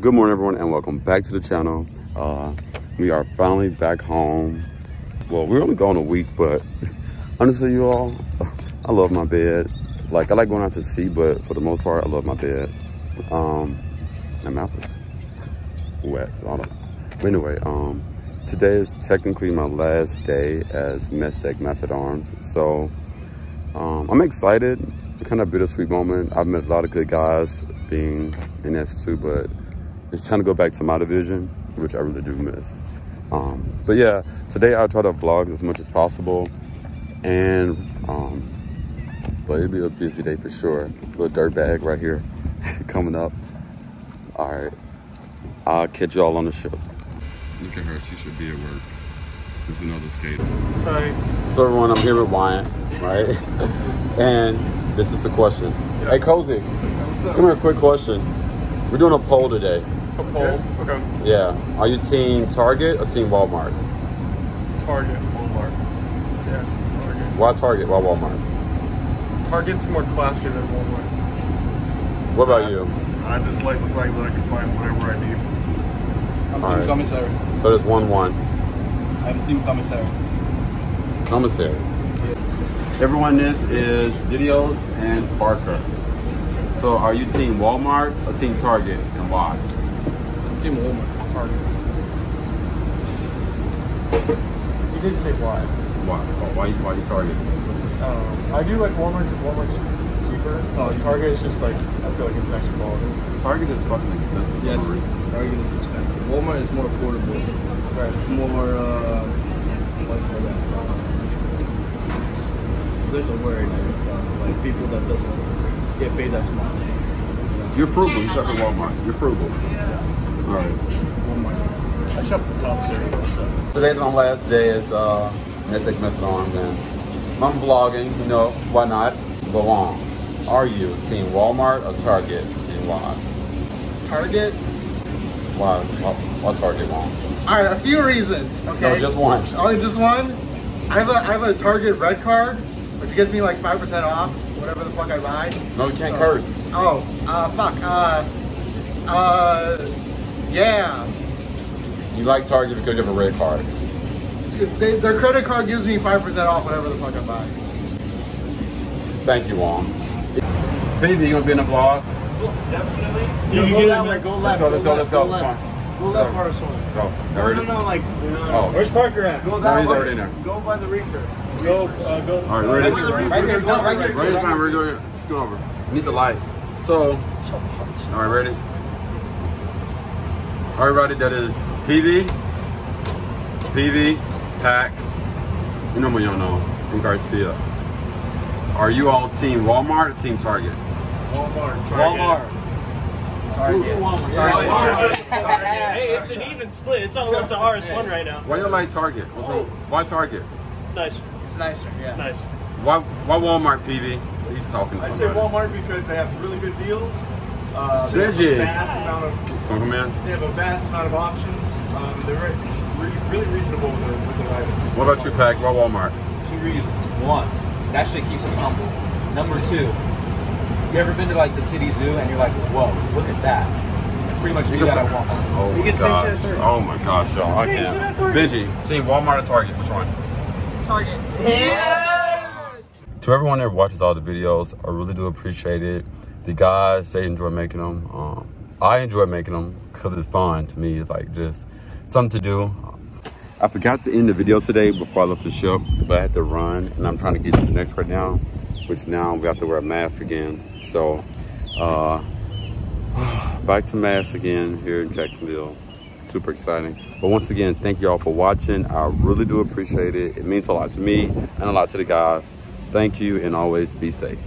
good morning everyone and welcome back to the channel. Uh we are finally back home. Well we're only gone a week but honestly you all i love my bed. Like i like going out to sea but for the most part i love my bed. Um my mouth is wet I don't, but anyway um today is technically my last day as Mess Decks Master Arms. So um i'm excited. Kind of bittersweet moment. I've met a lot of good guys being in s2 but it's time to go back to my division, which I really do miss. Um, but yeah, today I'll try to vlog as much as possible. And, um, but it'll be a busy day for sure. Little dirt bag right here coming up. All right, I'll catch y'all on the ship. Look at her, she should be at work. There's another skater. Sorry. So everyone, I'm here with Wyatt, right? and this is the question. Hey, Cozy, come here, quick question. We're doing a poll today. A poll? Okay. Yeah. Are you team Target or team Walmart? Target, Walmart. Yeah, Target. Why Target? Why Walmart? Target's more classy than Walmart. What about you? I just like the fact that I can find whatever I need. I'm All Team right. Commissary. So there's one one. I'm Team Commissary. Commissary. Everyone, this is Videos and Parker. So are you team Walmart or team Target and why? I'm Team Walmart. Target. You did say why. Why? Oh, why, why you Target? Um, I do like Walmart because Walmart's cheaper. Uh, Target is just like, I feel like it's next to quality. Target is fucking expensive. Yes. Target is expensive. Walmart is more affordable. Right. It's more, uh, what do that? There's a word, uh, like people that doesn't get paid as much. You're frugal. You shop at Walmart. You're frugal. All right. I shop at the commissary also. Today's my last day as uh, Mess Decks Master Arms, and I'm vlogging. You know why not? On. Are you team Walmart or Target, and why? Target. Why? Why, why Target wrong? All right, a few reasons. Okay. No, just one. Only just one. I have a I have a Target Red card, which gives me like five percent off whatever the fuck I buy. No, you can't So- curse. Oh, uh, fuck. Uh, uh, yeah. You like Target because you have a red card. They, their credit card gives me five percent off whatever the fuck I buy. Thank you, Wong. Baby, you gonna be in the vlog? Definitely. Yo, You go get that it, way. man. Go Let's left. go. Let's go. Let's go. Come left. on. Go left Go. first one. Go. No, Already? no, no, like. Oh. Where's Parker at? Go No, he's way. already in there. Go by the reefer. Go, uh, go. All right, ready? Right here, Right here, no, right here. here. Ready? Fine. We're going. Scoot over. Need the light. So, all right, ready? All right, ready? That is PV, PV, Pack, you know me, you know, and Garcia. Are you all team Walmart or team Target? Walmart. Walmart. Target. Target. Hey, it's an even split. It's on it's a RS1 right now. Why you like Target? What's wrong? Why Target? It's nicer. It's nicer, It's yeah. nice. Why why Walmart PV? He's talking to I say. Walmart because they have really good deals. Uh, they have Stingy. a vast amount of Wanna they have a vast amount of options. Um, they're re- really reasonable with their, with their items. What about you, Pack? Why Walmart? Two reasons. One, that shit keeps them humble. Number two, you ever been to like the city zoo and you're like, whoa, look at that. Pretty much do that at Walmart. Oh You my gosh. shit at Target. Oh my gosh, y'all. I Same can't. shit at Target. Benji, team Walmart or Target? Which one? Target. Yes! To everyone that watches all the videos, I really do appreciate it. The guys, they enjoy making them. Um, I enjoy making them because it's fun to me. It's like just something to do. I forgot to end the video today before I left the ship, but I had to run and I'm trying to get to the next right now, which now we have to wear a mask again. So, uh, back to mask again here in Jacksonville. Super exciting. But once again, thank you all for watching. I really do appreciate it. It means a lot to me and a lot to the guys. Thank you and always be safe.